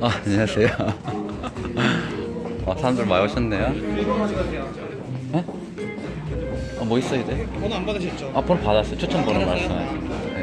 아, 안녕하세요. 아, 사람들 많이 오셨네요. 네? 아, 뭐 있어야 돼? 번호 안 받으셨죠? 아, 번호 받았어요. 추천 번호 말씀하세요.